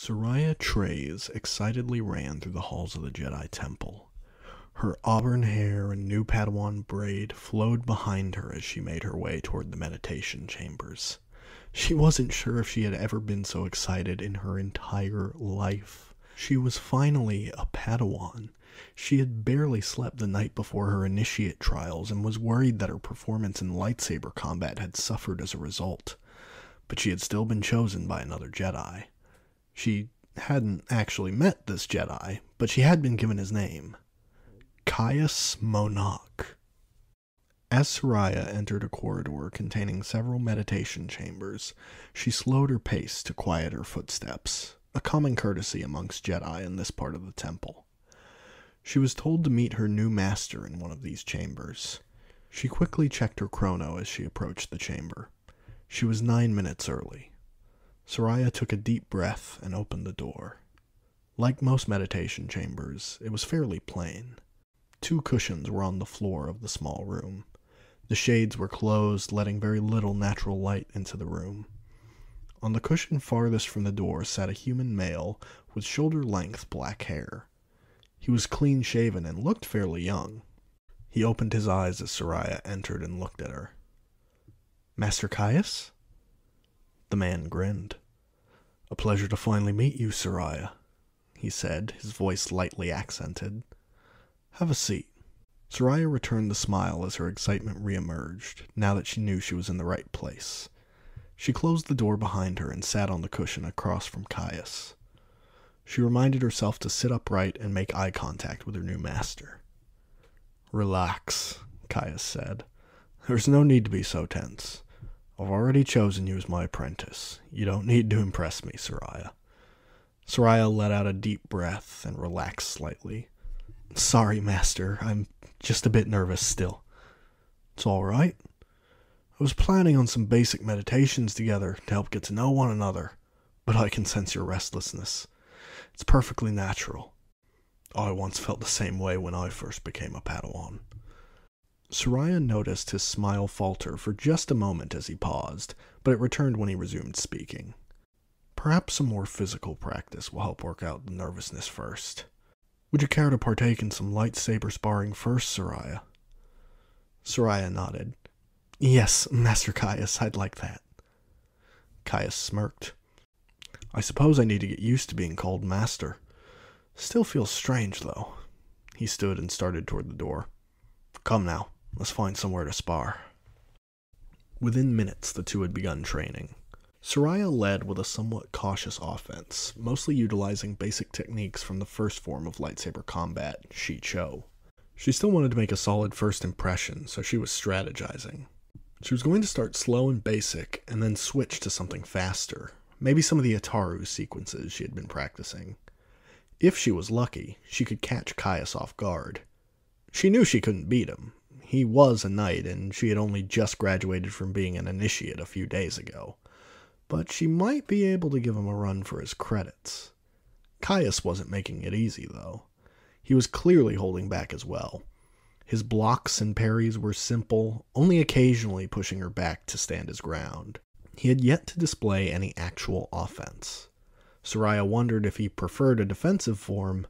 Soraya Treize excitedly ran through the halls of the Jedi Temple. Her auburn hair and new Padawan braid flowed behind her as she made her way toward the meditation chambers. She wasn't sure if she had ever been so excited in her entire life. She was finally a Padawan. She had barely slept the night before her initiate trials and was worried that her performance in lightsaber combat had suffered as a result. But she had still been chosen by another Jedi. She hadn't actually met this Jedi, but she had been given his name Caius Monach. As Soraya entered a corridor containing several meditation chambers, she slowed her pace to quiet her footsteps, a common courtesy amongst Jedi in this part of the temple. She was told to meet her new master in one of these chambers. She quickly checked her chrono as she approached the chamber. She was nine minutes early. Soraya took a deep breath and opened the door. Like most meditation chambers, it was fairly plain. Two cushions were on the floor of the small room. The shades were closed, letting very little natural light into the room. On the cushion farthest from the door sat a human male with shoulder length black hair. He was clean shaven and looked fairly young. He opened his eyes as Soraya entered and looked at her. Master Caius? The man grinned. A pleasure to finally meet you, Soraya, he said, his voice lightly accented. Have a seat. Soraya returned the smile as her excitement reemerged, now that she knew she was in the right place. She closed the door behind her and sat on the cushion across from Caius. She reminded herself to sit upright and make eye contact with her new master. Relax, Caius said. There's no need to be so tense. I've already chosen you as my apprentice. You don't need to impress me, Soraya. Soraya let out a deep breath and relaxed slightly. Sorry, Master. I'm just a bit nervous still. It's all right. I was planning on some basic meditations together to help get to know one another, but I can sense your restlessness. It's perfectly natural. I once felt the same way when I first became a Padawan. Soraya noticed his smile falter for just a moment as he paused, but it returned when he resumed speaking. Perhaps some more physical practice will help work out the nervousness first. Would you care to partake in some lightsaber sparring first, Soraya? Soraya nodded. Yes, Master Caius, I'd like that. Caius smirked. I suppose I need to get used to being called Master. Still feels strange, though. He stood and started toward the door. Come now. Let's find somewhere to spar. Within minutes, the two had begun training. Soraya led with a somewhat cautious offense, mostly utilizing basic techniques from the first form of lightsaber combat, Shii-Cho. She still wanted to make a solid first impression, so she was strategizing. She was going to start slow and basic, and then switch to something faster, maybe some of the Ataru sequences she had been practicing. If she was lucky, she could catch Caius off guard. She knew she couldn't beat him, he was a knight, and she had only just graduated from being an initiate a few days ago. But she might be able to give him a run for his credits. Caius wasn't making it easy, though. He was clearly holding back as well. His blocks and parries were simple, only occasionally pushing her back to stand his ground. He had yet to display any actual offense. Soraya wondered if he preferred a defensive form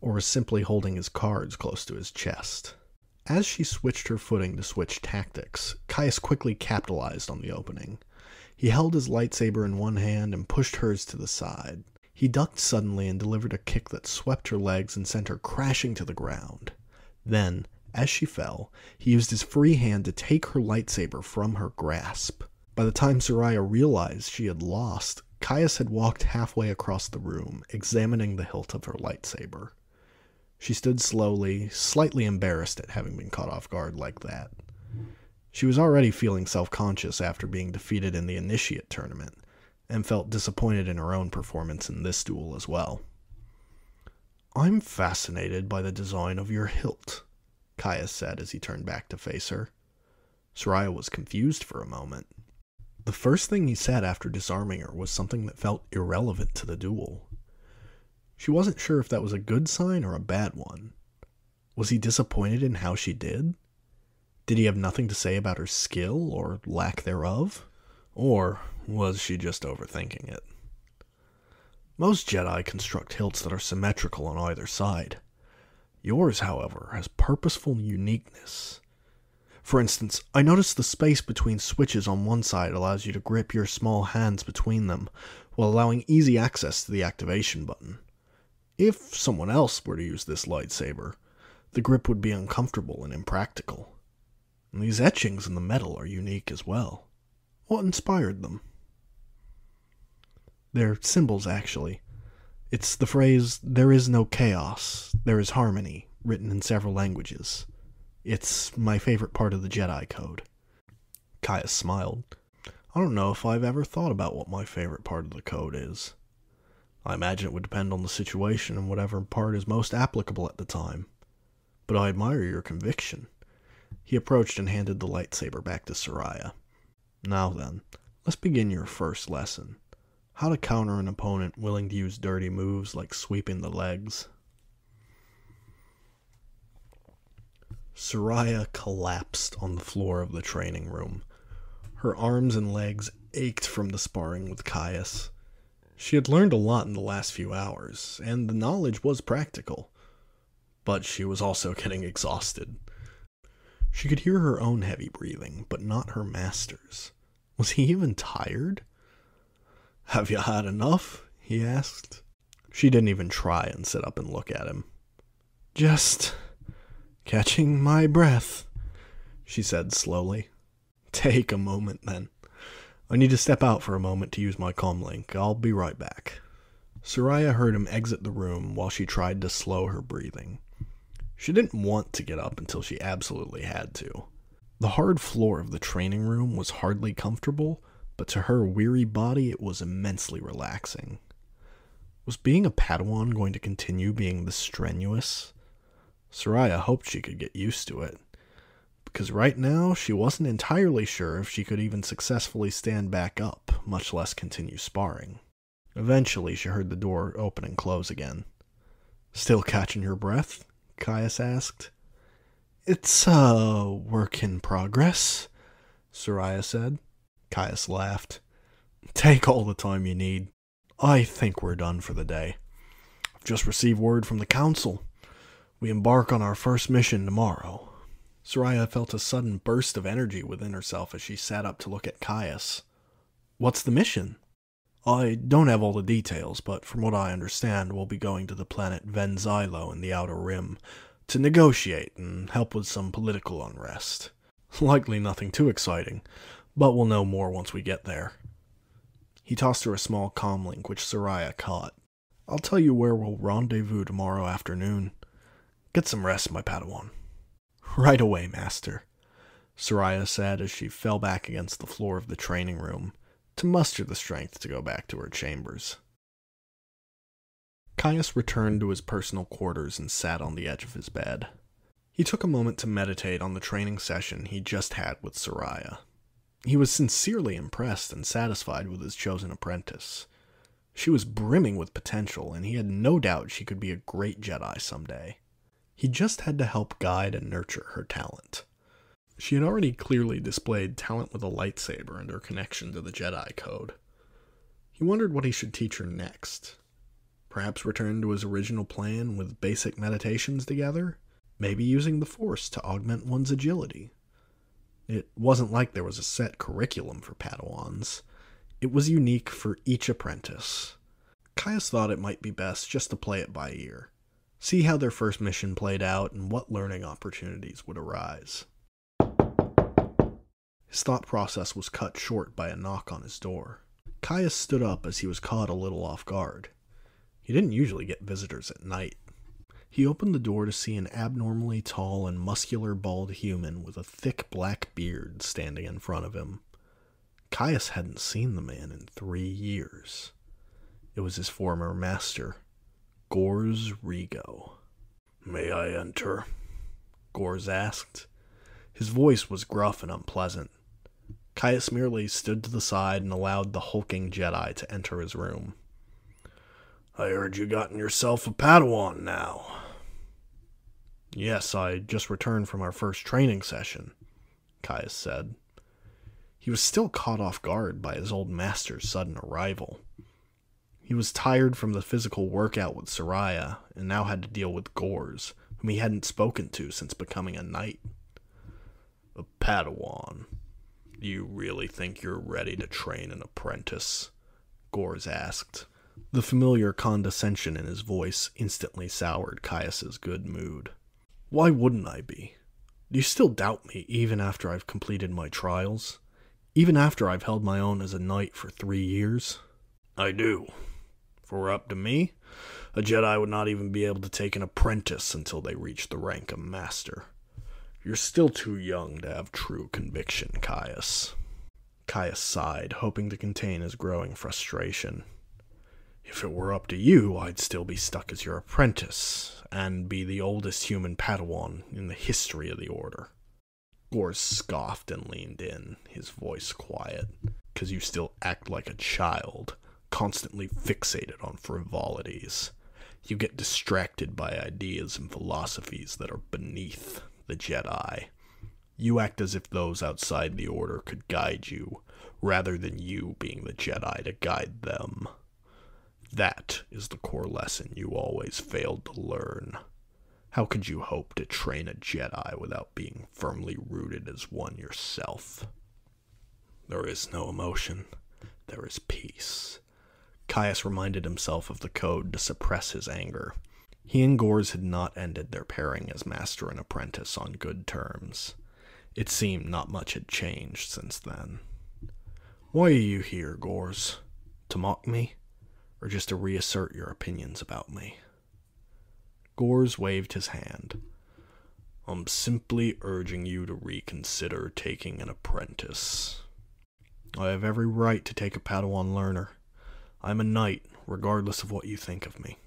or was simply holding his cards close to his chest. As she switched her footing to switch tactics, Caius quickly capitalized on the opening. He held his lightsaber in one hand and pushed hers to the side. He ducked suddenly and delivered a kick that swept her legs and sent her crashing to the ground. Then, as she fell, he used his free hand to take her lightsaber from her grasp. By the time Soraya realized she had lost, Caius had walked halfway across the room, examining the hilt of her lightsaber. She stood slowly, slightly embarrassed at having been caught off guard like that. She was already feeling self conscious after being defeated in the initiate tournament, and felt disappointed in her own performance in this duel as well. I'm fascinated by the design of your hilt, Caius said as he turned back to face her. Soraya was confused for a moment. The first thing he said after disarming her was something that felt irrelevant to the duel. She wasn't sure if that was a good sign or a bad one. Was he disappointed in how she did? Did he have nothing to say about her skill or lack thereof? Or was she just overthinking it? Most Jedi construct hilts that are symmetrical on either side. Yours, however, has purposeful uniqueness. For instance, I noticed the space between switches on one side allows you to grip your small hands between them, while allowing easy access to the activation button. If someone else were to use this lightsaber, the grip would be uncomfortable and impractical. And these etchings in the metal are unique as well. What inspired them? They're symbols, actually. It's the phrase, there is no chaos, there is harmony, written in several languages. It's my favorite part of the Jedi Code. Caius smiled. I don't know if I've ever thought about what my favorite part of the code is. I imagine it would depend on the situation and whatever part is most applicable at the time. But I admire your conviction. He approached and handed the lightsaber back to Soraya. Now then, let's begin your first lesson. How to counter an opponent willing to use dirty moves like sweeping the legs. Soraya collapsed on the floor of the training room. Her arms and legs ached from the sparring with Caius. She had learned a lot in the last few hours, and the knowledge was practical. But she was also getting exhausted. She could hear her own heavy breathing, but not her master's. Was he even tired? Have you had enough? he asked. She didn't even try and sit up and look at him. Just catching my breath, she said slowly. Take a moment then. I need to step out for a moment to use my comlink. I'll be right back. Soraya heard him exit the room while she tried to slow her breathing. She didn't want to get up until she absolutely had to. The hard floor of the training room was hardly comfortable, but to her weary body it was immensely relaxing. Was being a Padawan going to continue being this strenuous? Soraya hoped she could get used to it, because right now she wasn't entirely sure if she could even successfully stand back up, much less continue sparring. Eventually, she heard the door open and close again. Still catching her breath? Caius asked. It's a work in progress, Soraya said. Caius laughed. Take all the time you need. I think we're done for the day. I've just received word from the Council. We embark on our first mission tomorrow. Soraya felt a sudden burst of energy within herself as she sat up to look at Caius. What's the mission? I don't have all the details, but from what I understand, we'll be going to the planet Venzilo in the Outer Rim to negotiate and help with some political unrest. Likely nothing too exciting, but we'll know more once we get there. He tossed her a small comlink, which Soraya caught. I'll tell you where we'll rendezvous tomorrow afternoon. Get some rest, my Padawan. Right away, Master, Soraya said as she fell back against the floor of the training room to muster the strength to go back to her chambers. Caius returned to his personal quarters and sat on the edge of his bed. He took a moment to meditate on the training session he just had with Soraya. He was sincerely impressed and satisfied with his chosen apprentice. She was brimming with potential, and he had no doubt she could be a great Jedi someday. He just had to help guide and nurture her talent. She had already clearly displayed talent with a lightsaber and her connection to the Jedi Code. He wondered what he should teach her next. Perhaps return to his original plan with basic meditations together? Maybe using the Force to augment one's agility. It wasn't like there was a set curriculum for Padawans. It was unique for each apprentice. Caius thought it might be best just to play it by ear, see how their first mission played out and what learning opportunities would arise. His thought process was cut short by a knock on his door. Caius stood up as he was caught a little off guard. He didn't usually get visitors at night. He opened the door to see an abnormally tall and muscular bald human with a thick black beard standing in front of him. Caius hadn't seen the man in three years. It was his former master, Gors Rego. May I enter? Gors asked. His voice was gruff and unpleasant. Caius merely stood to the side and allowed the hulking Jedi to enter his room. I heard you gotten yourself a Padawan now. Yes, I just returned from our first training session, Caius said. He was still caught off guard by his old master's sudden arrival. He was tired from the physical workout with Soraya and now had to deal with Gors, whom he hadn't spoken to since becoming a knight. A Padawan. Do you really think you're ready to train an apprentice? Gors asked. The familiar condescension in his voice instantly soured Caius's good mood. Why wouldn't I be? Do you still doubt me even after I've completed my trials? Even after I've held my own as a knight for three years? I do. If it were up to me, a Jedi would not even be able to take an apprentice until they reach the rank of master. You're still too young to have true conviction, Caius. Caius sighed, hoping to contain his growing frustration. If it were up to you, I'd still be stuck as your apprentice, and be the oldest human Padawan in the history of the Order. Gors scoffed and leaned in, his voice quiet. Because you still act like a child, constantly fixated on frivolities. You get distracted by ideas and philosophies that are beneath the Jedi. You act as if those outside the Order could guide you, rather than you being the Jedi to guide them. That is the core lesson you always failed to learn. How could you hope to train a Jedi without being firmly rooted as one yourself? There is no emotion, there is peace. Caius reminded himself of the code to suppress his anger. He and Gors had not ended their pairing as master and apprentice on good terms. It seemed not much had changed since then. Why are you here, Gors? To mock me? or just to reassert your opinions about me. Gors waved his hand. I'm simply urging you to reconsider taking an apprentice. I have every right to take a Padawan learner. I'm a knight, regardless of what you think of me.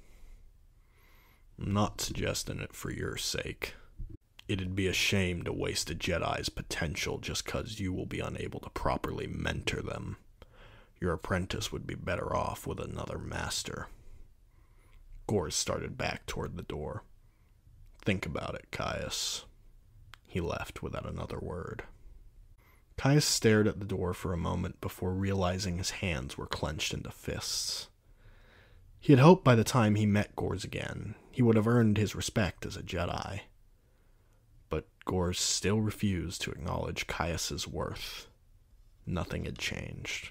I'm not suggesting it for your sake. It'd be a shame to waste a Jedi's potential just because you will be unable to properly mentor them. Your apprentice would be better off with another master. Gors started back toward the door. Think about it, Caius. He left without another word. Caius stared at the door for a moment before realizing his hands were clenched into fists. He had hoped by the time he met Gors again, he would have earned his respect as a Jedi. But Gors still refused to acknowledge Caius's worth. Nothing had changed.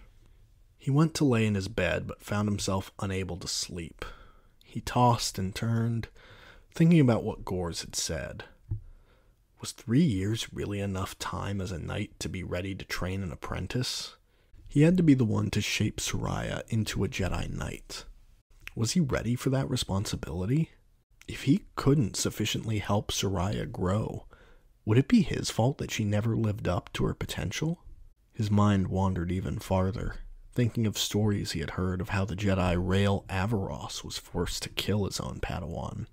He went to lay in his bed, but found himself unable to sleep. He tossed and turned, thinking about what Gors had said. Was three years really enough time as a knight to be ready to train an apprentice? He had to be the one to shape Soraya into a Jedi Knight. Was he ready for that responsibility? If he couldn't sufficiently help Soraya grow, would it be his fault that she never lived up to her potential? His mind wandered even farther thinking of stories he had heard of how the Jedi Rael Averross was forced to kill his own Padawan.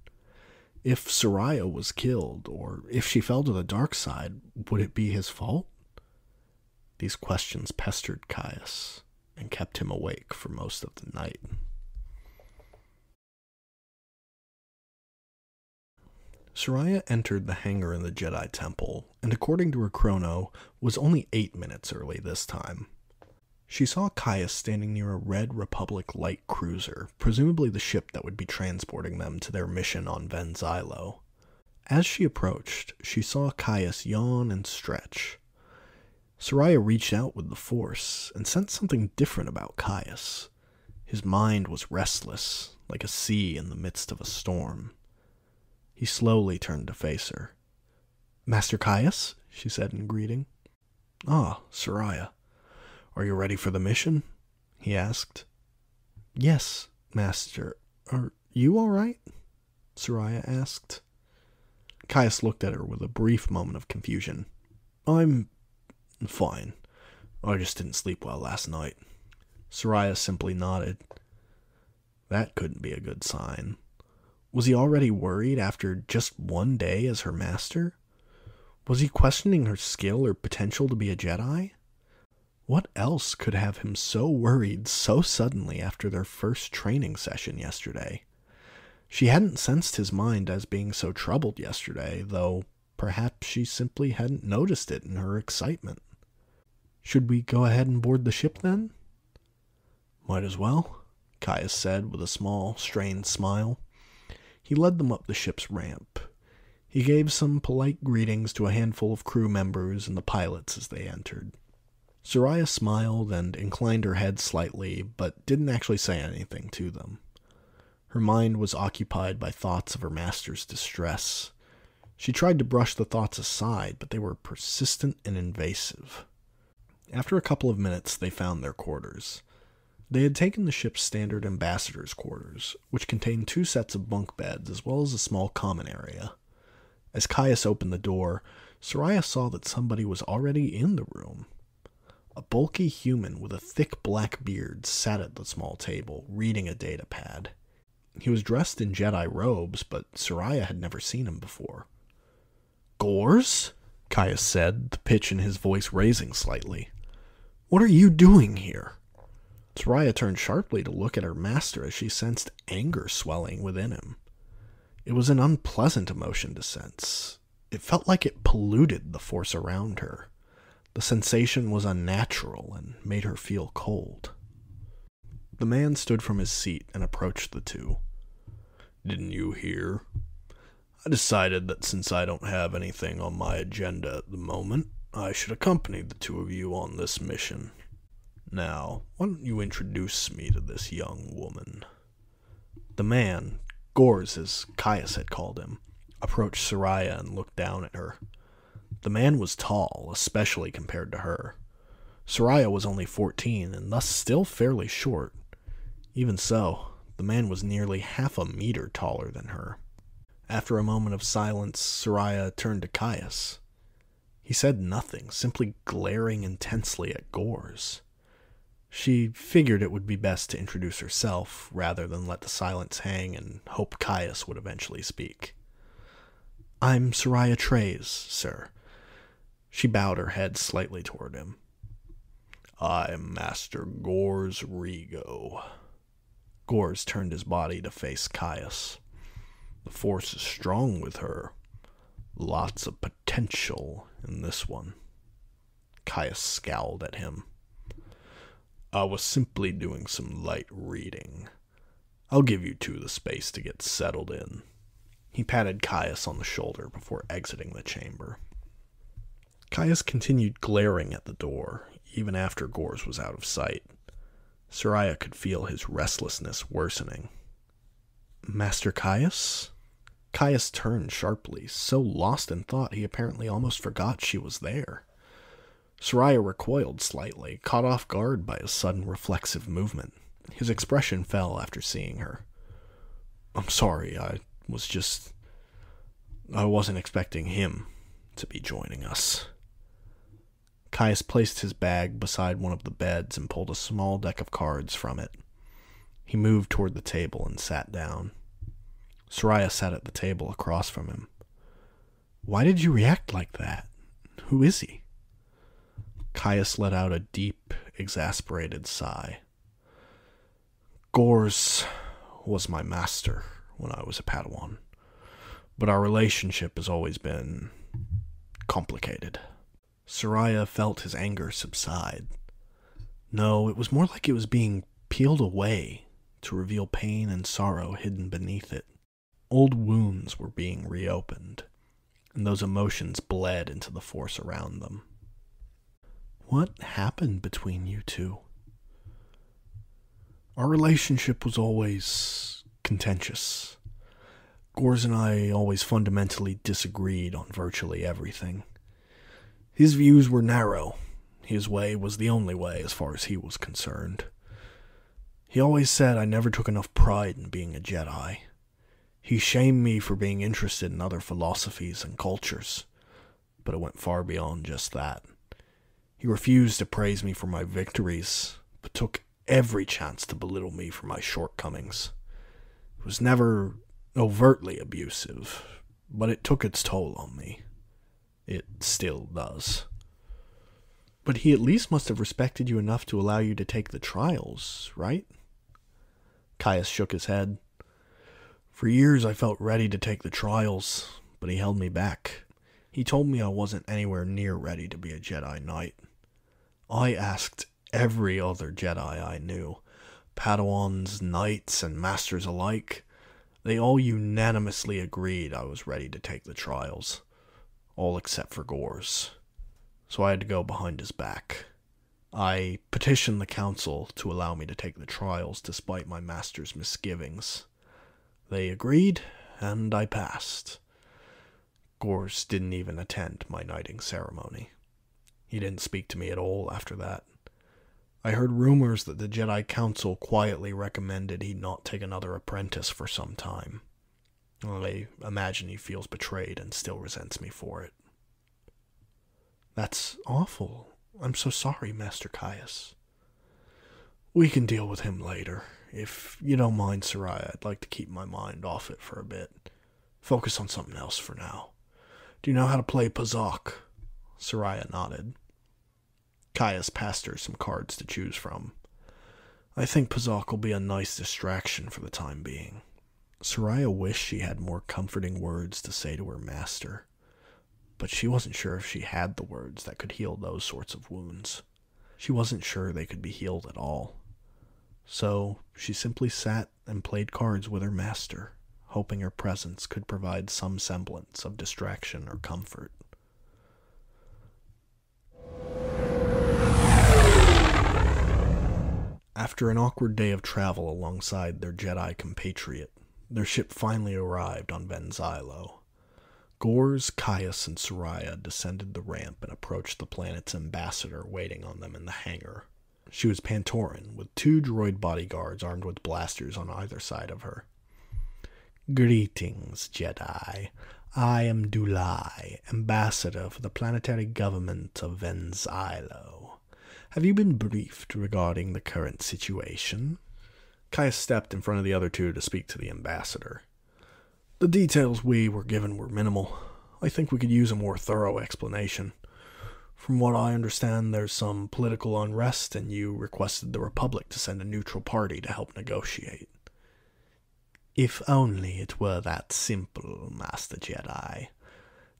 If Soraya was killed, or if she fell to the dark side, would it be his fault? These questions pestered Caius and kept him awake for most of the night. Soraya entered the hangar in the Jedi Temple, and according to her chrono, was only eight minutes early this time. She saw Caius standing near a Red Republic light cruiser, presumably the ship that would be transporting them to their mission on Venzilo. As she approached, she saw Caius yawn and stretch. Soraya reached out with the Force and sensed something different about Caius. His mind was restless, like a sea in the midst of a storm. He slowly turned to face her. Master Caius? she said in greeting. Ah, Soraya. Are you ready for the mission? he asked. Yes, master. Are you all right? Soraya asked. Caius looked at her with a brief moment of confusion. I'm fine. I just didn't sleep well last night. Soraya simply nodded. That couldn't be a good sign. Was he already worried after just one day as her master? Was he questioning her skill or potential to be a Jedi? What else could have him so worried so suddenly after their first training session yesterday? She hadn't sensed his mind as being so troubled yesterday, though perhaps she simply hadn't noticed it in her excitement. Should we go ahead and board the ship then? Might as well, Caius said with a small, strained smile. He led them up the ship's ramp. He gave some polite greetings to a handful of crew members and the pilots as they entered. Soraya smiled and inclined her head slightly, but didn't actually say anything to them. Her mind was occupied by thoughts of her master's distress. She tried to brush the thoughts aside, but they were persistent and invasive. After a couple of minutes, they found their quarters. They had taken the ship's standard ambassador's quarters, which contained two sets of bunk beds as well as a small common area. As Caius opened the door, Soraya saw that somebody was already in the room. A bulky human with a thick black beard sat at the small table, reading a data pad. He was dressed in Jedi robes, but Soraya had never seen him before. Gors? Caius said, the pitch in his voice raising slightly. What are you doing here? Soraya turned sharply to look at her master as she sensed anger swelling within him. It was an unpleasant emotion to sense. It felt like it polluted the force around her. The sensation was unnatural and made her feel cold. The man stood from his seat and approached the two. Didn't you hear? I decided that since I don't have anything on my agenda at the moment, I should accompany the two of you on this mission. Now, why don't you introduce me to this young woman? The man, Gors as Caius had called him, approached Soraya and looked down at her. The man was tall, especially compared to her. Soraya was only fourteen, and thus still fairly short. Even so, the man was nearly half a meter taller than her. After a moment of silence, Soraya turned to Caius. He said nothing, simply glaring intensely at Gors. She figured it would be best to introduce herself rather than let the silence hang and hope Caius would eventually speak. I'm Soraya Treize, sir. She bowed her head slightly toward him. I'm Master Gors Rego. Gors turned his body to face Caius. The force is strong with her. Lots of potential in this one. Caius scowled at him. I was simply doing some light reading. I'll give you two the space to get settled in. He patted Caius on the shoulder before exiting the chamber. Caius continued glaring at the door, even after Gors was out of sight. Soraya could feel his restlessness worsening. Master Caius? Caius turned sharply, so lost in thought he apparently almost forgot she was there. Soraya recoiled slightly, caught off guard by a sudden reflexive movement. His expression fell after seeing her. I'm sorry, I was just. I wasn't expecting him to be joining us. Caius placed his bag beside one of the beds and pulled a small deck of cards from it. He moved toward the table and sat down. Soraya sat at the table across from him. Why did you react like that? Who is he? Caius let out a deep, exasperated sigh. Gors was my master when I was a Padawan, but our relationship has always been complicated. Soraya felt his anger subside. No, it was more like it was being peeled away to reveal pain and sorrow hidden beneath it. Old wounds were being reopened, and those emotions bled into the force around them. What happened between you two? Our relationship was always contentious. Gors and I always fundamentally disagreed on virtually everything. His views were narrow. His way was the only way as far as he was concerned. He always said I never took enough pride in being a Jedi. He shamed me for being interested in other philosophies and cultures, but it went far beyond just that. He refused to praise me for my victories, but took every chance to belittle me for my shortcomings. It was never overtly abusive, but it took its toll on me. It still does. But he at least must have respected you enough to allow you to take the trials, right? Caius shook his head. For years I felt ready to take the trials, but he held me back. He told me I wasn't anywhere near ready to be a Jedi Knight. I asked every other Jedi I knew, Padawans, knights, and masters alike, they all unanimously agreed I was ready to take the trials, all except for Gors. So I had to go behind his back. I petitioned the council to allow me to take the trials despite my master's misgivings. They agreed, and I passed. Gors didn't even attend my knighting ceremony. He didn't speak to me at all after that. I heard rumors that the Jedi Council quietly recommended he not take another apprentice for some time. I imagine he feels betrayed and still resents me for it. That's awful. I'm so sorry, Master Caius. We can deal with him later. If you don't mind, Soraya, I'd like to keep my mind off it for a bit. Focus on something else for now. Do you know how to play Pazaak? Soraya nodded. Caius passed her some cards to choose from. I think Pazaak will be a nice distraction for the time being. Soraya wished she had more comforting words to say to her master, but she wasn't sure if she had the words that could heal those sorts of wounds. She wasn't sure they could be healed at all. So she simply sat and played cards with her master, hoping her presence could provide some semblance of distraction or comfort. After an awkward day of travel alongside their Jedi compatriot, their ship finally arrived on Venzilo. Gors, Caius, and Soraya descended the ramp and approached the planet's ambassador waiting on them in the hangar. She was Pantoran, with two droid bodyguards armed with blasters on either side of her. Greetings, Jedi. I am Dulai, ambassador for the planetary government of Venzilo. Have you been briefed regarding the current situation? Caius stepped in front of the other two to speak to the ambassador. The details we were given were minimal. I think we could use a more thorough explanation. From what I understand, there's some political unrest, and you requested the Republic to send a neutral party to help negotiate. If only it were that simple, Master Jedi.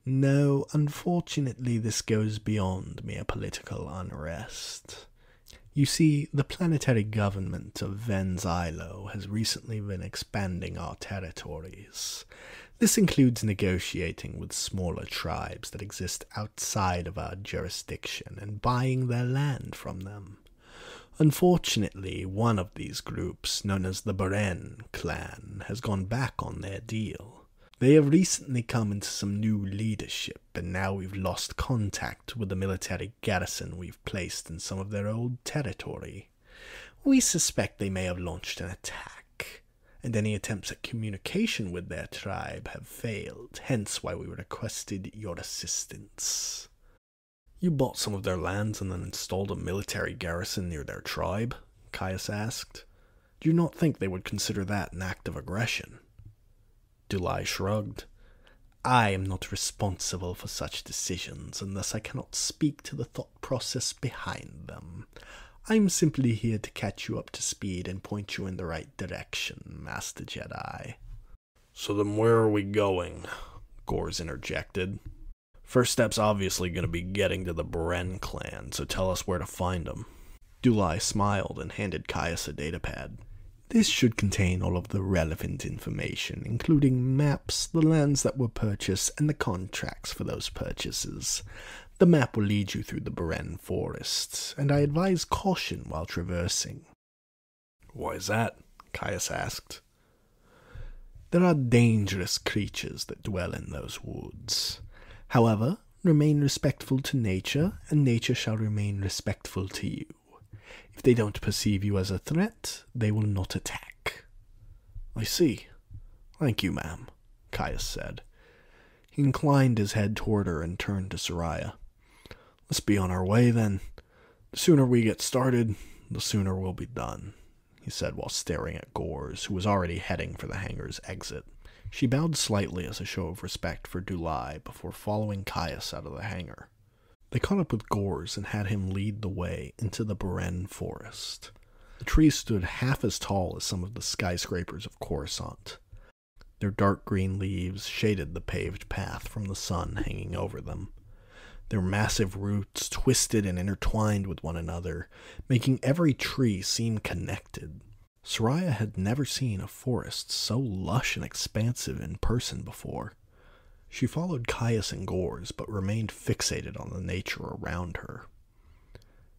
No, unfortunately, this goes beyond mere political unrest. You see, the planetary government of Venzilo has recently been expanding our territories. This includes negotiating with smaller tribes that exist outside of our jurisdiction and buying their land from them. Unfortunately, one of these groups, known as the Beren clan, has gone back on their deal. They have recently come into some new leadership, and now we've lost contact with the military garrison we've placed in some of their old territory. We suspect they may have launched an attack, and any attempts at communication with their tribe have failed, hence why we requested your assistance. You bought some of their lands and then installed a military garrison near their tribe? Caius asked. Do you not think they would consider that an act of aggression? Dulai shrugged. I am not responsible for such decisions, and thus I cannot speak to the thought process behind them. I'm simply here to catch you up to speed and point you in the right direction, Master Jedi. So then where are we going? Gors interjected. First step's obviously going to be getting to the Beren clan, so tell us where to find them. Dulai smiled and handed Caius a datapad. This should contain all of the relevant information, including maps, the lands that were purchased, and the contracts for those purchases. The map will lead you through the Beren forests, and I advise caution while traversing. Why is that? Caius asked. There are dangerous creatures that dwell in those woods. However, remain respectful to nature, and nature shall remain respectful to you. If they don't perceive you as a threat, they will not attack. I see. Thank you, ma'am, Caius said. He inclined his head toward her and turned to Soraya. Let's be on our way, then. The sooner we get started, the sooner we'll be done, he said while staring at Gors, who was already heading for the hangar's exit. She bowed slightly as a show of respect for Dulai before following Caius out of the hangar. They caught up with Gors and had him lead the way into the Beren forest. The trees stood half as tall as some of the skyscrapers of Coruscant. Their dark green leaves shaded the paved path from the sun hanging over them. Their massive roots twisted and intertwined with one another, making every tree seem connected. Soraya had never seen a forest so lush and expansive in person before. She followed Caius and Gors, but remained fixated on the nature around her.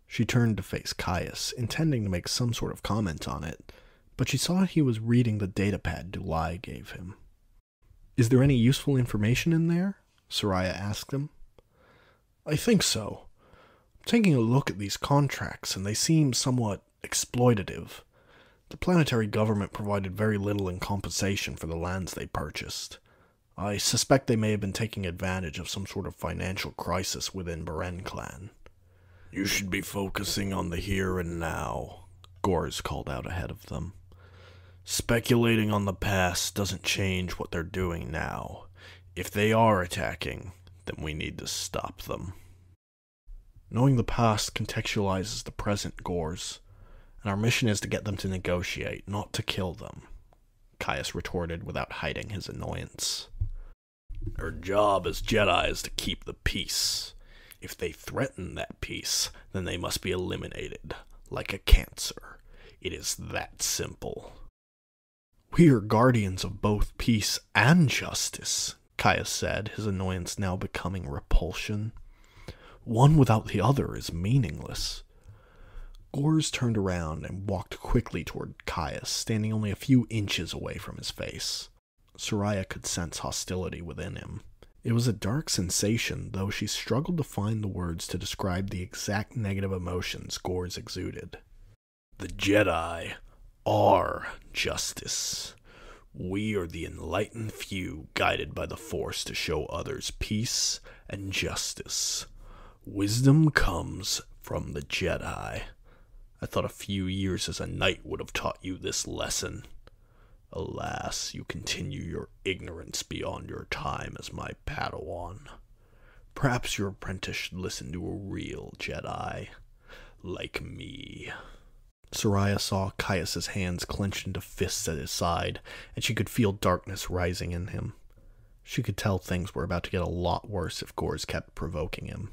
She turned to face Caius, intending to make some sort of comment on it, but she saw he was reading the datapad Dulai gave him. Is there any useful information in there? Soraya asked him. I think so. I'm taking a look at these contracts, and they seem somewhat exploitative. The planetary government provided very little in compensation for the lands they purchased. I suspect they may have been taking advantage of some sort of financial crisis within Beren clan. You should be focusing on the here and now, Gors called out ahead of them. Speculating on the past doesn't change what they're doing now. If they are attacking, then we need to stop them. Knowing the past contextualizes the present, Gors and our mission is to get them to negotiate, not to kill them. Caius retorted without hiding his annoyance. Our job as Jedi is to keep the peace. If they threaten that peace, then they must be eliminated, like a cancer. It is that simple. We are guardians of both peace and justice, Caius said, his annoyance now becoming repulsion. One without the other is meaningless. Gors turned around and walked quickly toward Caius, standing only a few inches away from his face. Soraya could sense hostility within him. It was a dark sensation, though she struggled to find the words to describe the exact negative emotions Gors exuded. The Jedi are justice. We are the enlightened few guided by the Force to show others peace and justice. Wisdom comes from the Jedi. I thought a few years as a knight would have taught you this lesson. Alas, you continue your ignorance beyond your time as my Padawan. Perhaps your apprentice should listen to a real Jedi, like me. Soraya saw Caius's hands clenched into fists at his side, and she could feel darkness rising in him. She could tell things were about to get a lot worse if Gors kept provoking him.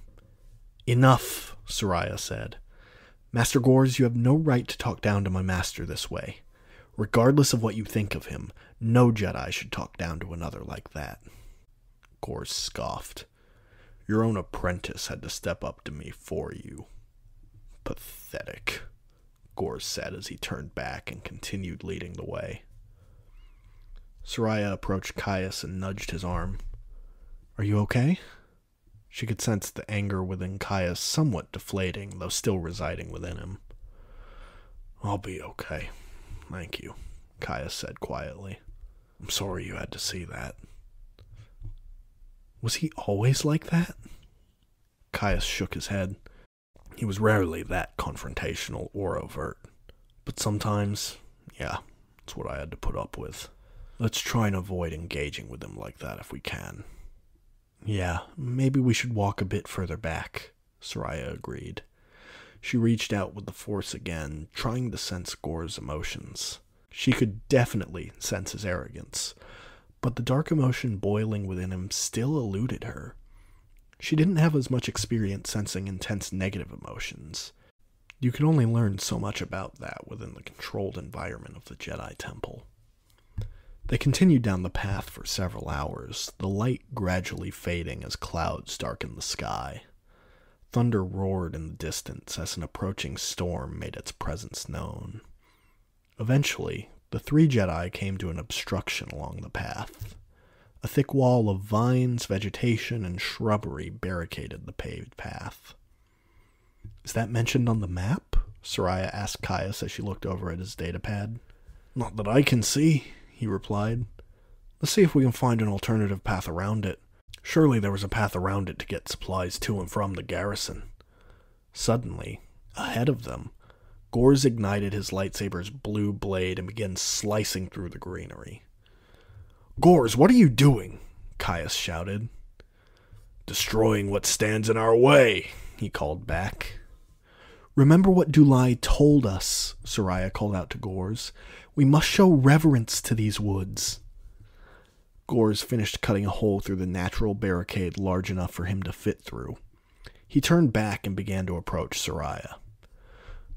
Enough, Soraya said. Master Gors, you have no right to talk down to my master this way. Regardless of what you think of him, no Jedi should talk down to another like that. Gors scoffed. Your own apprentice had to step up to me for you. Pathetic, Gors said as he turned back and continued leading the way. Soraya approached Caius and nudged his arm. Are you okay? She could sense the anger within Caius somewhat deflating, though still residing within him. I'll be okay. Thank you, Caius said quietly. I'm sorry you had to see that. Was he always like that? Caius shook his head. He was rarely that confrontational or overt. But sometimes, yeah, it's what I had to put up with. Let's try and avoid engaging with him like that if we can. Yeah, maybe we should walk a bit further back, Soraya agreed. She reached out with the force again, trying to sense Gors' emotions. She could definitely sense his arrogance, but the dark emotion boiling within him still eluded her. She didn't have as much experience sensing intense negative emotions. You could only learn so much about that within the controlled environment of the Jedi Temple. They continued down the path for several hours, the light gradually fading as clouds darkened the sky. Thunder roared in the distance as an approaching storm made its presence known. Eventually, the three Jedi came to an obstruction along the path. A thick wall of vines, vegetation, and shrubbery barricaded the paved path. Is that mentioned on the map? Soraya asked Caius as she looked over at his datapad. Not that I can see, he replied. Let's see if we can find an alternative path around it. Surely there was a path around it to get supplies to and from the garrison. Suddenly, ahead of them, Gors ignited his lightsaber's blue blade and began slicing through the greenery. Gors, what are you doing? Caius shouted. Destroying what stands in our way, he called back. Remember what Dulai told us, Soraya called out to Gors. We must show reverence to these woods. Gors finished cutting a hole through the natural barricade large enough for him to fit through. He turned back and began to approach Soraya.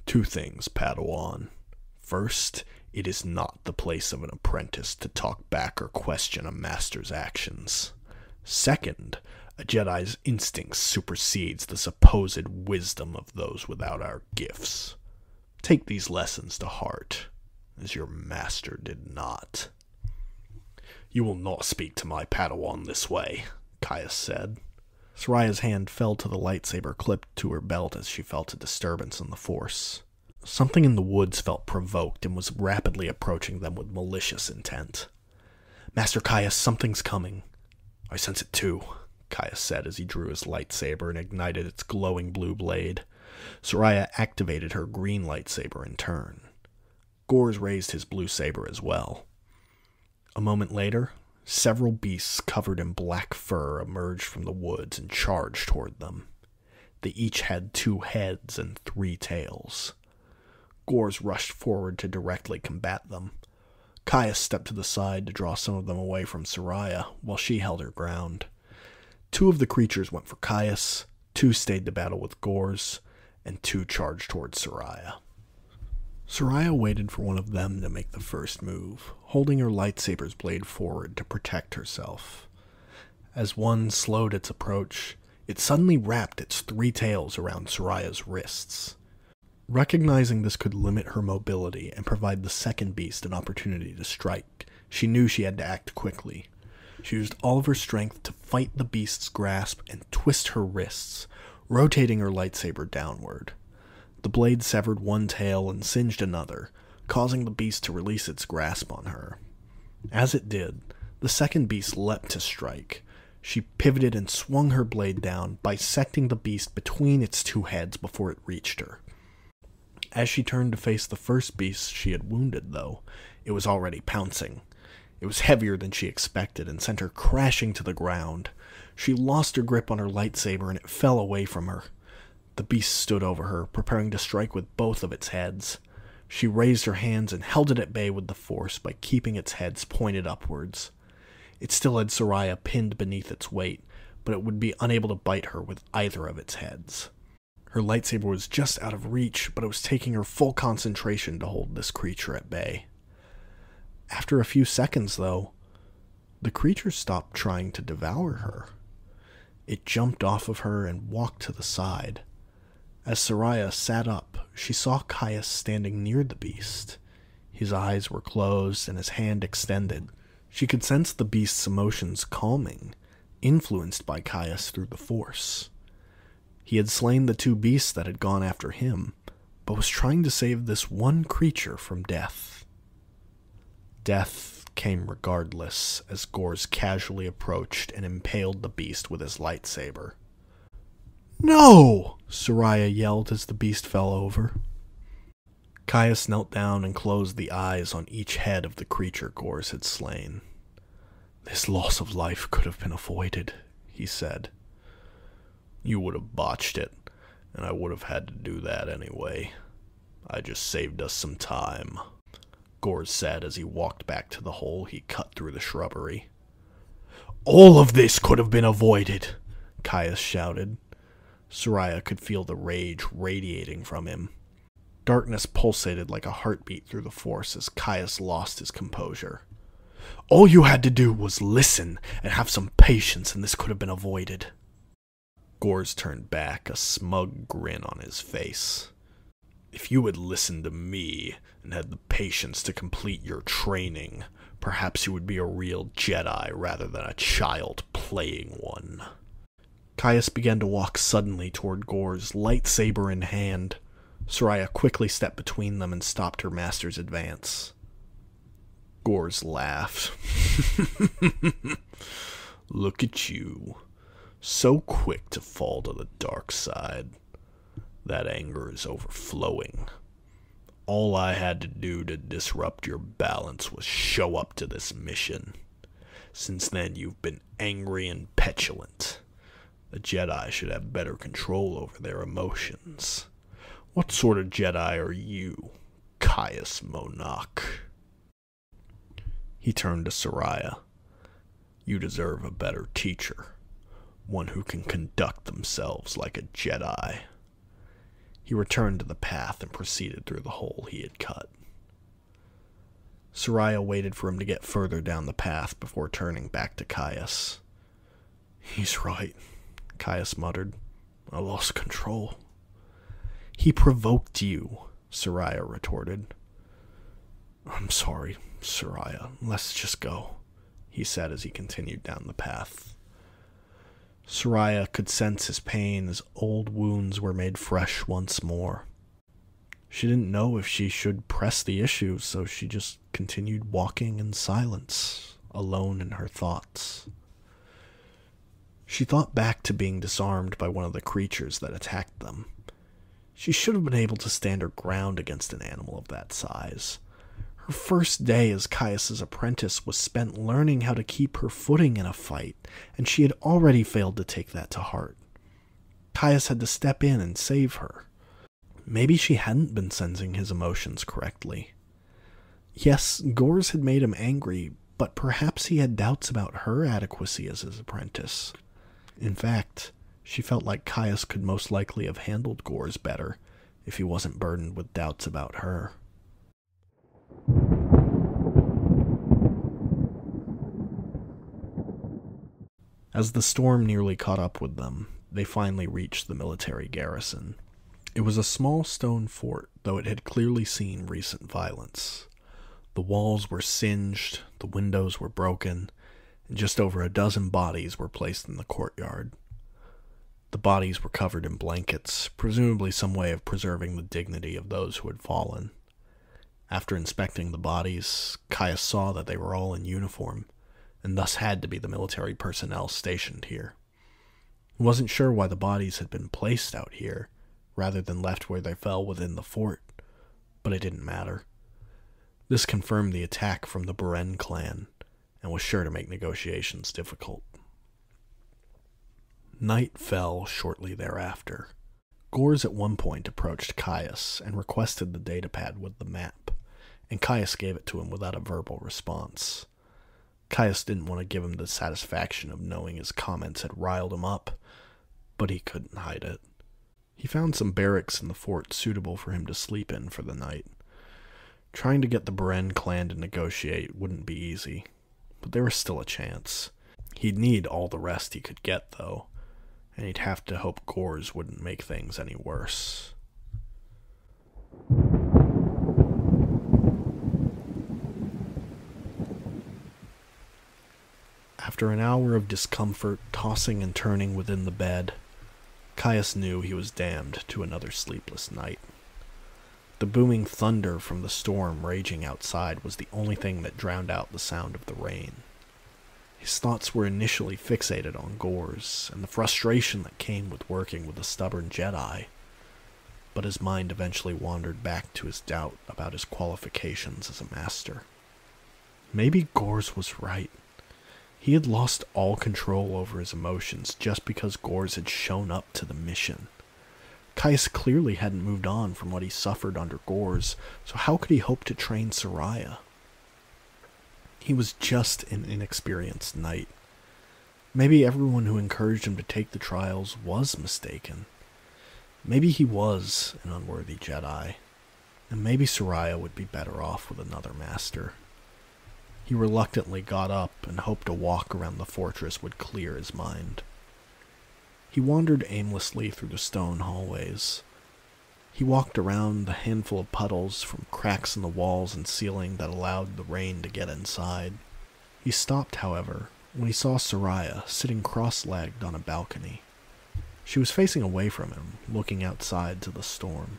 Two things, Padawan. First, It is not the place of an apprentice to talk back or question a master's actions. Second, a Jedi's instinct supersedes the supposed wisdom of those without our gifts. Take these lessons to heart, as your master did not. You will not speak to my Padawan this way, Caius said. Soraya's hand fell to the lightsaber clipped to her belt as she felt a disturbance in the Force. Something in the woods felt provoked and was rapidly approaching them with malicious intent. Master Caius, something's coming. I sense it too, Caius said as he drew his lightsaber and ignited its glowing blue blade. Soraya activated her green lightsaber in turn. Gors raised his blue saber as well. A moment later, several beasts covered in black fur emerged from the woods and charged toward them. They each had two heads and three tails. Gors rushed forward to directly combat them. Caius stepped to the side to draw some of them away from Soraya, while she held her ground. Two of the creatures went for Caius, two stayed to battle with Gors, and two charged towards Soraya. Soraya waited for one of them to make the first move, holding her lightsaber's blade forward to protect herself. As one slowed its approach, it suddenly wrapped its three tails around Soraya's wrists. Recognizing this could limit her mobility and provide the second beast an opportunity to strike, she knew she had to act quickly. She used all of her strength to fight the beast's grasp and twist her wrists, rotating her lightsaber downward. The blade severed one tail and singed another, causing the beast to release its grasp on her. As it did, the second beast leapt to strike. She pivoted and swung her blade down, bisecting the beast between its two heads before it reached her. As she turned to face the first beast she had wounded, though, it was already pouncing. It was heavier than she expected and sent her crashing to the ground. She lost her grip on her lightsaber and it fell away from her. The beast stood over her, preparing to strike with both of its heads. She raised her hands and held it at bay with the force by keeping its heads pointed upwards. It still had Soraya pinned beneath its weight, but it would be unable to bite her with either of its heads. Her lightsaber was just out of reach, but it was taking her full concentration to hold this creature at bay. After a few seconds, though, the creature stopped trying to devour her. It jumped off of her and walked to the side. As Soraya sat up, she saw Caius standing near the beast. His eyes were closed and his hand extended. She could sense the beast's emotions calming, influenced by Caius through the Force. He had slain the two beasts that had gone after him, but was trying to save this one creature from death. Death came regardless as Gors casually approached and impaled the beast with his lightsaber. No! Soraya yelled as the beast fell over. Caius knelt down and closed the eyes on each head of the creature Gors had slain. This loss of life could have been avoided, he said. You would have botched it, and I would have had to do that anyway. I just saved us some time. Gors said as he walked back to the hole he cut through the shrubbery. All of this could have been avoided, Caius shouted. Soraya could feel the rage radiating from him. Darkness pulsated like a heartbeat through the force as Caius lost his composure. All you had to do was listen and have some patience, and this could have been avoided. Gors turned back, a smug grin on his face. If you had listened to me and had the patience to complete your training, perhaps you would be a real Jedi rather than a child playing one. Caius began to walk suddenly toward Gors, lightsaber in hand. Soraya quickly stepped between them and stopped her master's advance. Gors laughed. Look at you. So quick to fall to the dark side. That anger is overflowing. All I had to do to disrupt your balance was show up to this mission. Since then, you've been angry and petulant. The Jedi should have better control over their emotions. What sort of Jedi are you, Caius Monach? He turned to Soraya. You deserve a better teacher, one who can conduct themselves like a Jedi. He returned to the path and proceeded through the hole he had cut. Soraya waited for him to get further down the path before turning back to Caius. He's right, Caius muttered. I lost control. He provoked you, Soraya retorted. I'm sorry, Soraya. Let's just go, he said as he continued down the path. Soraya could sense his pain as old wounds were made fresh once more. She didn't know if she should press the issue, so she just continued walking in silence, alone in her thoughts. She thought back to being disarmed by one of the creatures that attacked them. She should have been able to stand her ground against an animal of that size. Her first day as Caius's apprentice was spent learning how to keep her footing in a fight, and she had already failed to take that to heart. Caius had to step in and save her. Maybe she hadn't been sensing his emotions correctly. Yes, Gors had made him angry, but perhaps he had doubts about her adequacy as his apprentice. In fact, she felt like Caius could most likely have handled Gors better if he wasn't burdened with doubts about her. As the storm nearly caught up with them, they finally reached the military garrison. It was a small stone fort, though it had clearly seen recent violence. The walls were singed, the windows were broken, just over a dozen bodies were placed in the courtyard. The bodies were covered in blankets, presumably some way of preserving the dignity of those who had fallen. After inspecting the bodies, Caius saw that they were all in uniform, and thus had to be the military personnel stationed here. He wasn't sure why the bodies had been placed out here, rather than left where they fell within the fort, but it didn't matter. This confirmed the attack from the Beren clan, and was sure to make negotiations difficult. Night fell shortly thereafter. Gors at one point approached Caius and requested the datapad with the map and Caius gave it to him without a verbal response. Caius didn't want to give him the satisfaction of knowing his comments had riled him up, but he couldn't hide it. He found some barracks in the fort suitable for him to sleep in for the night. Trying to get the Beren clan to negotiate wouldn't be easy, but there was still a chance. He'd need all the rest he could get, though, and he'd have to hope Gors wouldn't make things any worse. After an hour of discomfort, tossing and turning within the bed, Caius knew he was damned to another sleepless night. The booming thunder from the storm raging outside was the only thing that drowned out the sound of the rain. His thoughts were initially fixated on Gors and the frustration that came with working with a stubborn Jedi, but his mind eventually wandered back to his doubt about his qualifications as a master. Maybe Gors was right. He had lost all control over his emotions just because Gors had shown up to the mission. Caius clearly hadn't moved on from what he suffered under Gors, so how could he hope to train Soraya? He was just an inexperienced knight. Maybe everyone who encouraged him to take the trials was mistaken. Maybe he was an unworthy Jedi, and maybe Soraya would be better off with another master. He reluctantly got up and hoped a walk around the fortress would clear his mind. He wandered aimlessly through the stone hallways. He walked around the handful of puddles from cracks in the walls and ceiling that allowed the rain to get inside. He stopped, however, when he saw Soraya sitting cross legged on a balcony. She was facing away from him, looking outside to the storm.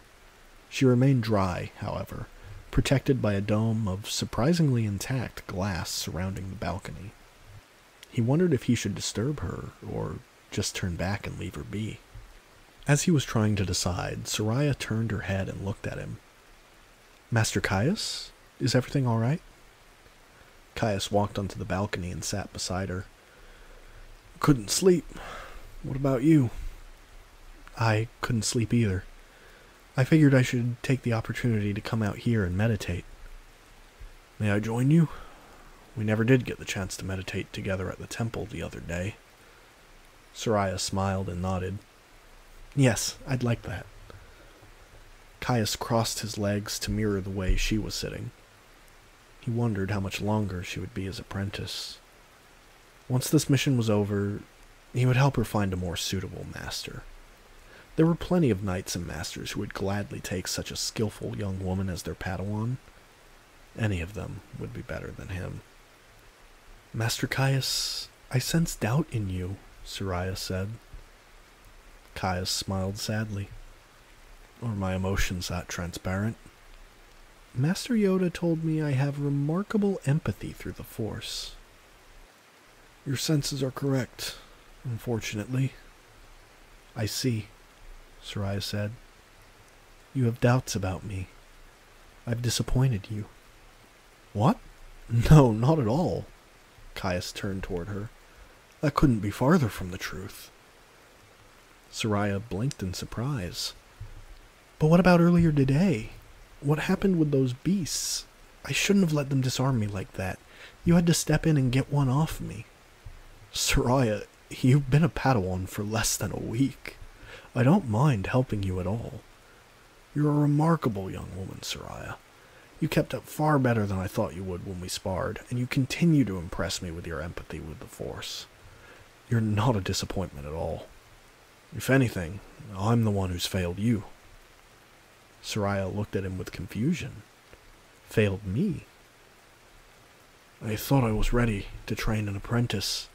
She remained dry, however, protected by a dome of surprisingly intact glass surrounding the balcony. He wondered if he should disturb her or just turn back and leave her be. As he was trying to decide, Soraya turned her head and looked at him. Master Caius, is everything all right? Caius walked onto the balcony and sat beside her. Couldn't sleep. What about you? I couldn't sleep either. I figured I should take the opportunity to come out here and meditate. May I join you? We never did get the chance to meditate together at the temple the other day. Soraya smiled and nodded. Yes, I'd like that. Caius crossed his legs to mirror the way she was sitting. He wondered how much longer she would be his apprentice. Once this mission was over, he would help her find a more suitable master. There were plenty of knights and masters who would gladly take such a skilful young woman as their Padawan. Any of them would be better than him. Master Caius, I sense doubt in you, Soraya said. Caius smiled sadly. Are my emotions that transparent? Master Yoda told me I have remarkable empathy through the Force. Your senses are correct, unfortunately. I see, Soraya said. You have doubts about me. I've disappointed you. What? No, not at all. Caius turned toward her. That couldn't be farther from the truth. Soraya blinked in surprise. But what about earlier today? What happened with those beasts? I shouldn't have let them disarm me like that. You had to step in and get one off me. Soraya, you've been a Padawan for less than a week. I don't mind helping you at all. You're a remarkable young woman, Soraya. You kept up far better than I thought you would when we sparred, and you continue to impress me with your empathy with the Force. You're not a disappointment at all. If anything, I'm the one who's failed you. Soraya looked at him with confusion. Failed me? I thought I was ready to train an apprentice,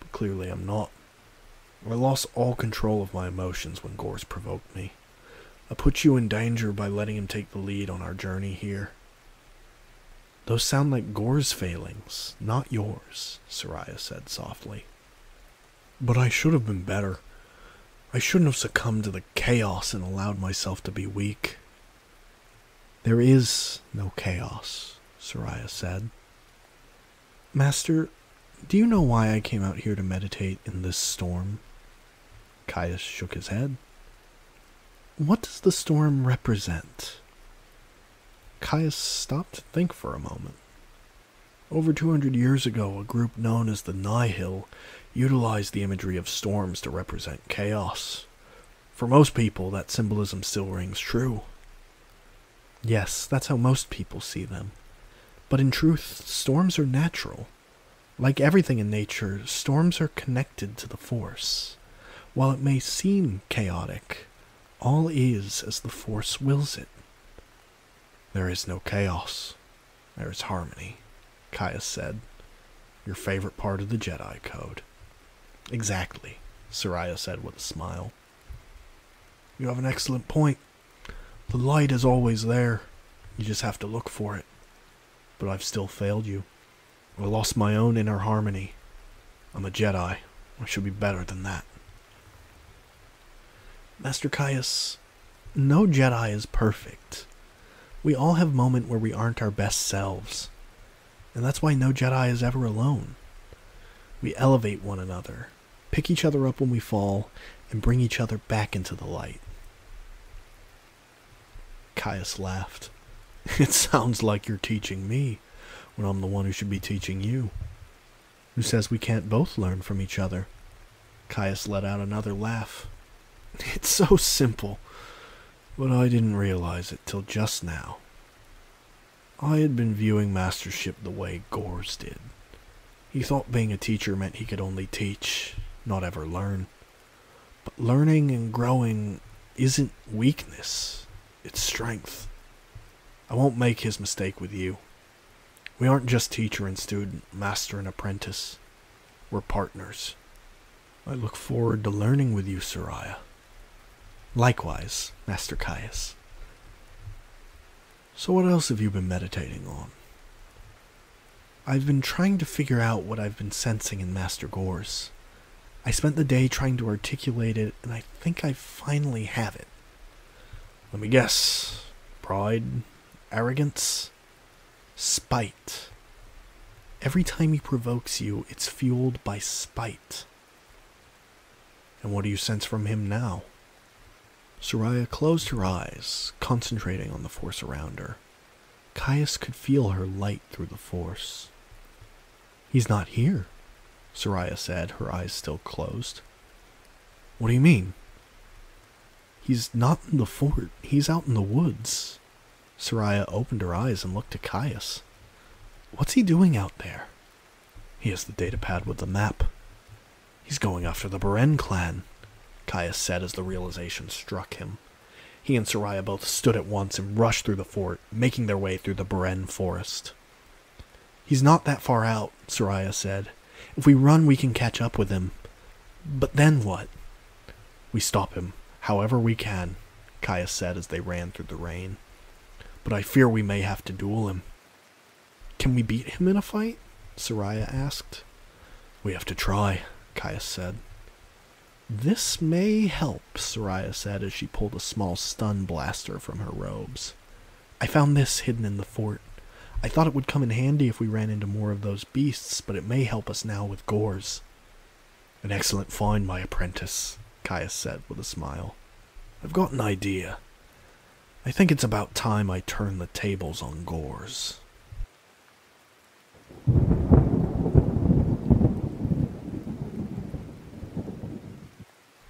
but clearly I'm not. I lost all control of my emotions when Gors provoked me. I put you in danger by letting him take the lead on our journey here. Those sound like Gors' failings, not yours, Soraya said softly. But I should have been better. I shouldn't have succumbed to the chaos and allowed myself to be weak. There is no chaos, Soraya said. Master, do you know why I came out here to meditate in this storm? Caius shook his head. What does the storm represent? Caius stopped to think for a moment. Over 200 years ago, a group known as the Nihil utilized the imagery of storms to represent chaos. For most people, that symbolism still rings true. Yes, that's how most people see them. But in truth, storms are natural. Like everything in nature, storms are connected to the Force. While it may seem chaotic, all is as the Force wills it. There is no chaos. There is harmony, Caius said. Your favorite part of the Jedi Code. Exactly, Soraya said with a smile. You have an excellent point. The light is always there. You just have to look for it. But I've still failed you. I lost my own inner harmony. I'm a Jedi. I should be better than that. Master Caius, no Jedi is perfect. We all have moments where we aren't our best selves. And that's why no Jedi is ever alone. We elevate one another, pick each other up when we fall, and bring each other back into the light. Caius laughed. It sounds like you're teaching me when I'm the one who should be teaching you. Who says we can't both learn from each other? Caius let out another laugh. It's so simple, but I didn't realize it till just now. I had been viewing mastership the way Gors did. He thought being a teacher meant he could only teach, not ever learn. But learning and growing isn't weakness, it's strength. I won't make his mistake with you. We aren't just teacher and student, master and apprentice. We're partners. I look forward to learning with you, Soraya. Likewise, Master Caius. So, what else have you been meditating on? I've been trying to figure out what I've been sensing in Master Gors. I spent the day trying to articulate it, and I think I finally have it. Let me guess. Pride? Arrogance? Spite. Every time he provokes you, it's fueled by spite. And what do you sense from him now? Soraya closed her eyes, concentrating on the force around her. Caius could feel her light through the force. He's not here, Soraya said, her eyes still closed. What do you mean? He's not in the fort. He's out in the woods. Soraya opened her eyes and looked at Caius. What's he doing out there? He has the datapad with the map. He's going after the Beren clan, Caius said as the realization struck him. He and Soraya both stood at once and rushed through the fort, making their way through the Beren forest. He's not that far out, Soraya said. If we run, we can catch up with him. But then what? We stop him, however we can, Caius said as they ran through the rain. But I fear we may have to duel him. Can we beat him in a fight? Soraya asked. We have to try, Caius said. This may help, Soraya said as she pulled a small stun blaster from her robes. I found this hidden in the fort. I thought it would come in handy if we ran into more of those beasts, but it may help us now with Gors. An excellent find, my apprentice, Caius said with a smile. I've got an idea. I think it's about time I turn the tables on Gors.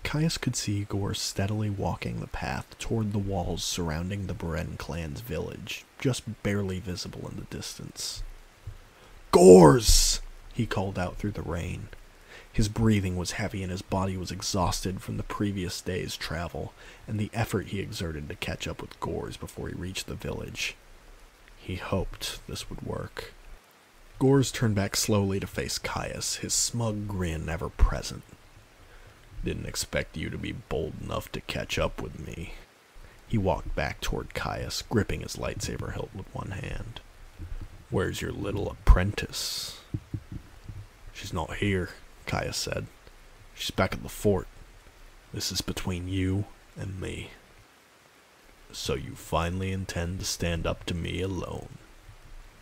Caius could see Gors steadily walking the path toward the walls surrounding the Beren clan's village, just barely visible in the distance. Gors! he called out through the rain. His breathing was heavy and his body was exhausted from the previous day's travel and the effort he exerted to catch up with Gors before he reached the village. He hoped this would work. Gors turned back slowly to face Caius, his smug grin ever present. Didn't expect you to be bold enough to catch up with me. He walked back toward Caius, gripping his lightsaber hilt with one hand. Where's your little apprentice? She's not here, Caius said. She's back at the fort. This is between you and me. So you finally intend to stand up to me alone.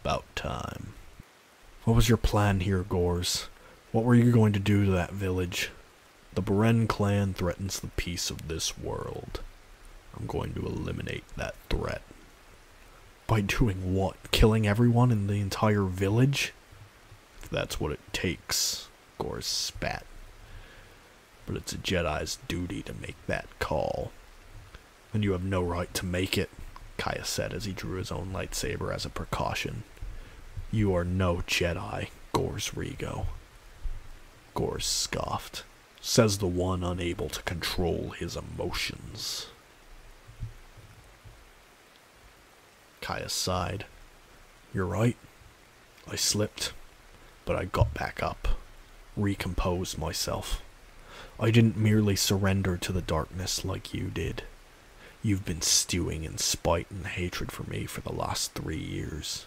About time. What was your plan here, Gors? What were you going to do to that village? The Beren clan threatens the peace of this world. I'm going to eliminate that threat. By doing what? Killing everyone in the entire village? If that's what it takes, Gors spat. But it's a Jedi's duty to make that call. And you have no right to make it, Caius said as he drew his own lightsaber as a precaution. You are no Jedi, Gors Rego. Gors scoffed says the one unable to control his emotions. Caius sighed. You're right. I slipped, but I got back up, recomposed myself. I didn't merely surrender to the darkness like you did. You've been stewing in spite and hatred for me for the last three years.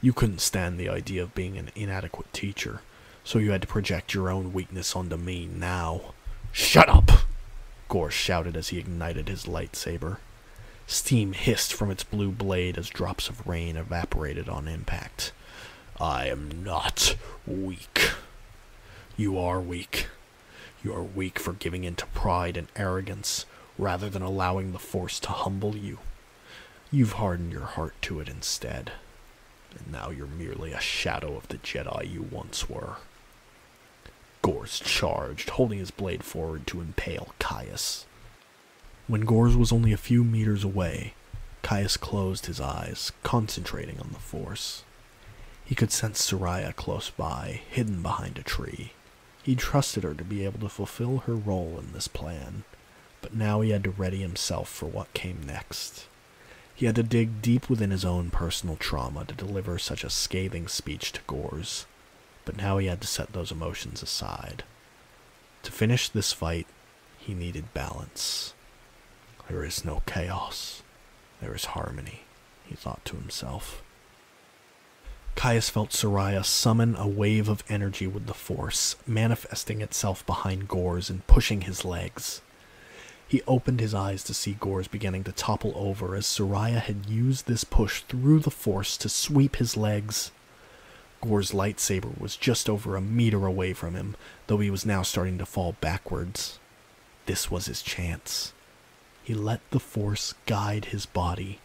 You couldn't stand the idea of being an inadequate teacher, so you had to project your own weakness onto me now. Shut up! Gors shouted as he ignited his lightsaber. Steam hissed from its blue blade as drops of rain evaporated on impact. I am not weak. You are weak. You are weak for giving in to pride and arrogance rather than allowing the Force to humble you. You've hardened your heart to it instead, and now you're merely a shadow of the Jedi you once were. Gors charged, holding his blade forward to impale Caius. When Gors was only a few meters away, Caius closed his eyes, concentrating on the force. He could sense Soraya close by, hidden behind a tree. He trusted her to be able to fulfill her role in this plan, but now he had to ready himself for what came next. He had to dig deep within his own personal trauma to deliver such a scathing speech to Gors but now he had to set those emotions aside. To finish this fight, he needed balance. There is no chaos. There is harmony, he thought to himself. Caius felt Soraya summon a wave of energy with the Force, manifesting itself behind Gors and pushing his legs. He opened his eyes to see Gors beginning to topple over as Soraya had used this push through the Force to sweep his legs Gors' lightsaber was just over a meter away from him, though he was now starting to fall backwards. This was his chance. He let the Force guide his body.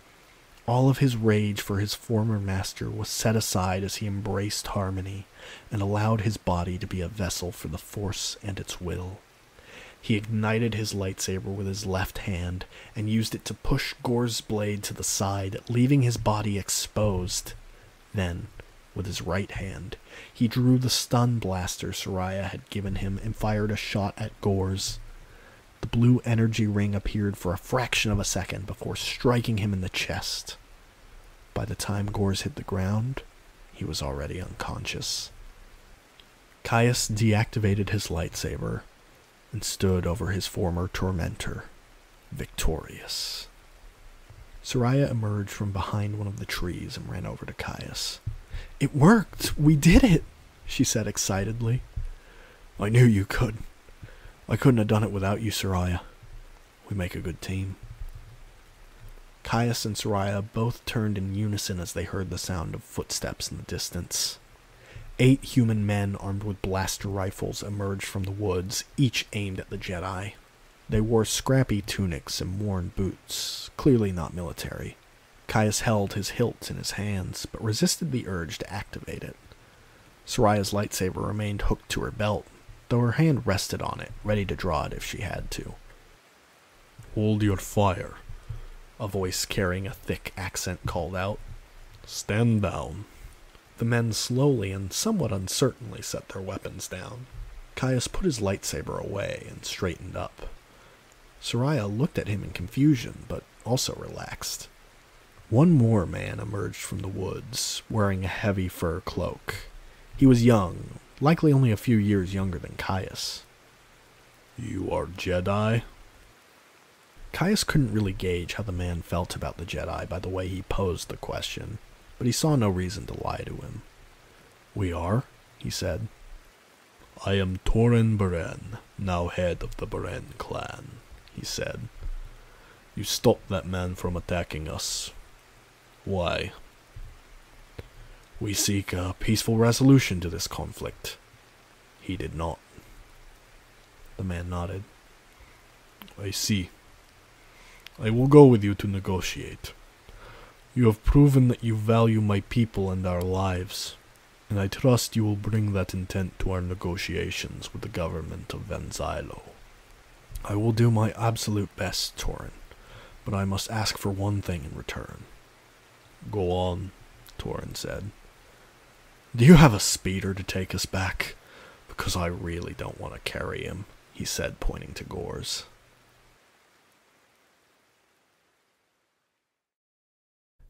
All of his rage for his former master was set aside as he embraced harmony and allowed his body to be a vessel for the Force and its will. He ignited his lightsaber with his left hand and used it to push Gors' blade to the side, leaving his body exposed. Then, with his right hand. He drew the stun blaster Soraya had given him and fired a shot at Gors. Blue energy ring appeared for a fraction of a second before striking him in the chest. By the time Gors hit the ground, he was already unconscious. Caius deactivated his lightsaber and stood over his former tormentor, victorious. Soraya emerged from behind one of the trees and ran over to Caius. It worked! We did it! she said excitedly. I knew you could. I couldn't have done it without you, Soraya. We make a good team. Caius and Soraya both turned in unison as they heard the sound of footsteps in the distance. Eight human men armed with blaster rifles emerged from the woods, each aimed at the Jedi. They wore scrappy tunics and worn boots, clearly not military. Caius held his hilt in his hands, but resisted the urge to activate it. Soraya's lightsaber remained hooked to her belt, though her hand rested on it, ready to draw it if she had to. Hold your fire, a voice carrying a thick accent called out. Stand down. The men slowly and somewhat uncertainly set their weapons down. Caius put his lightsaber away and straightened up. Soraya looked at him in confusion, but also relaxed. One more man emerged from the woods, wearing a heavy fur cloak. He was young, likely only a few years younger than Caius. You are Jedi? Caius couldn't really gauge how the man felt about the Jedi by the way he posed the question, but he saw no reason to lie to him. We are, he said. I am Torin Beren, now head of the Beren clan, he said. You stopped that man from attacking us. Why? We seek a peaceful resolution to this conflict. He did not. The man nodded. I see. I will go with you to negotiate. You have proven that you value my people and our lives, and I trust you will bring that intent to our negotiations with the government of Venzilo. I will do my absolute best, Torin, but I must ask for one thing in return. Go on, Torin said. Do you have a speeder to take us back? Because I really don't want to carry him, he said, pointing to Gors.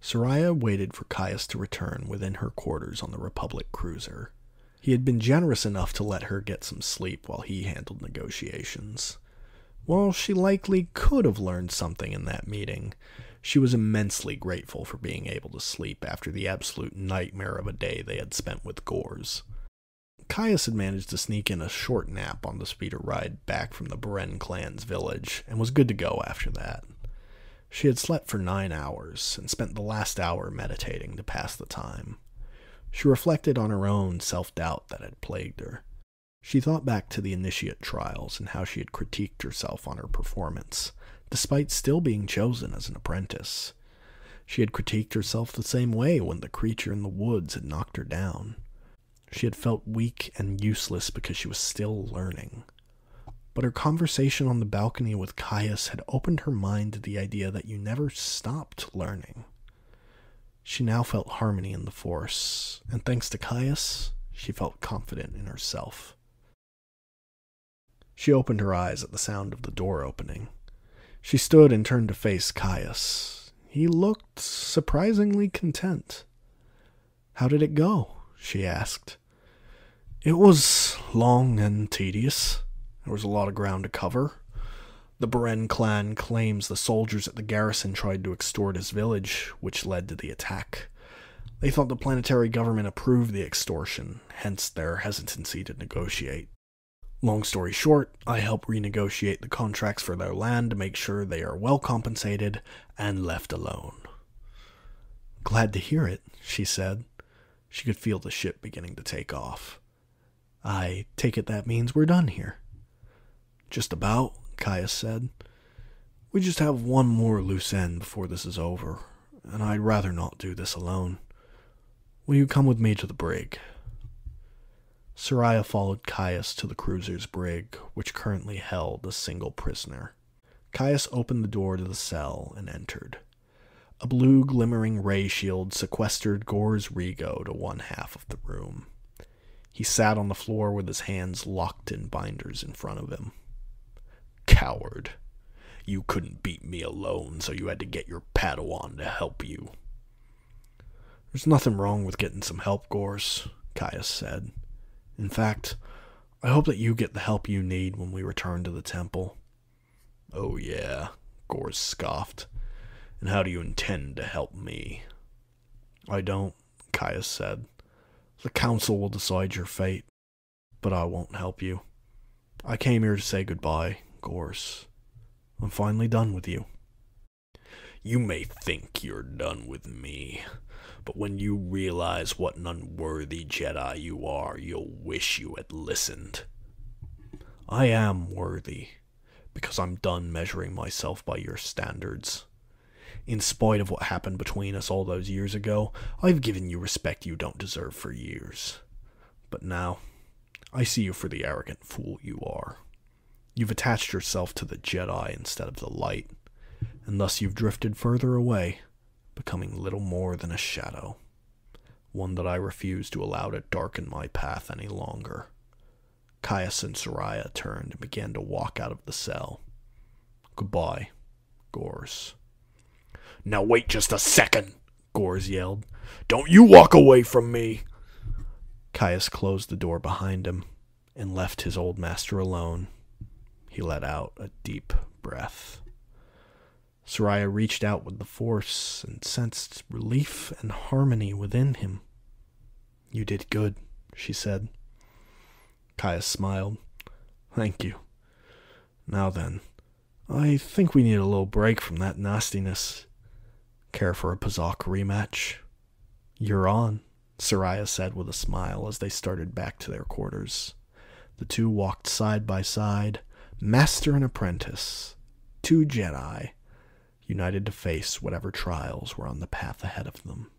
Soraya waited for Caius to return within her quarters on the Republic cruiser. He had been generous enough to let her get some sleep while he handled negotiations. While she likely could have learned something in that meeting, she was immensely grateful for being able to sleep after the absolute nightmare of a day they had spent with Gors. Caius had managed to sneak in a short nap on the speeder ride back from the Beren clan's village, and was good to go after that. She had slept for nine hours, and spent the last hour meditating to pass the time. She reflected on her own self doubt that had plagued her. She thought back to the initiate trials and how she had critiqued herself on her performance, despite still being chosen as an apprentice. She had critiqued herself the same way when the creature in the woods had knocked her down. She had felt weak and useless because she was still learning. But her conversation on the balcony with Caius had opened her mind to the idea that you never stopped learning. She now felt harmony in the Force, and thanks to Caius, she felt confident in herself. She opened her eyes at the sound of the door opening. She stood and turned to face Caius. He looked surprisingly content. How did it go? she asked. It was long and tedious. There was a lot of ground to cover. The Beren clan claims the soldiers at the garrison tried to extort his village, which led to the attack. They thought the planetary government approved the extortion, hence their hesitancy to negotiate. Long story short, I help renegotiate the contracts for their land to make sure they are well compensated and left alone. Glad to hear it, she said. She could feel the ship beginning to take off. I take it that means we're done here. Just about, Caius said. We just have one more loose end before this is over, and I'd rather not do this alone. Will you come with me to the brig? Soraya followed Caius to the cruiser's brig, which currently held a single prisoner. Caius opened the door to the cell and entered. A blue glimmering ray shield sequestered Gors Rigo to one half of the room. He sat on the floor with his hands locked in binders in front of him. Coward. You couldn't beat me alone, so you had to get your Padawan to help you. There's nothing wrong with getting some help, Gors, Caius said. In fact, I hope that you get the help you need when we return to the temple. Oh, yeah, Gors scoffed. And how do you intend to help me? I don't, Caius said. The council will decide your fate, but I won't help you. I came here to say goodbye, Gors. I'm finally done with you. You may think you're done with me, but when you realize what an unworthy Jedi you are, you'll wish you had listened. I am worthy, because I'm done measuring myself by your standards. In spite of what happened between us all those years ago, I've given you respect you don't deserve for years. But now, I see you for the arrogant fool you are. You've attached yourself to the Jedi instead of the light, and thus you've drifted further away becoming little more than a shadow, one that I refuse to allow to darken my path any longer. Caius and Soraya turned and began to walk out of the cell. Goodbye, Gors. Now wait just a second, Gors yelled. Don't you walk away from me! Caius closed the door behind him and left his old master alone. He let out a deep breath. Soraya reached out with the force and sensed relief and harmony within him. You did good, she said. Caius smiled. Thank you. Now then, I think we need a little break from that nastiness. Care for a Pazaak rematch? You're on, Soraya said with a smile as they started back to their quarters. The two walked side by side, master and apprentice, two Jedi united to face whatever trials were on the path ahead of them.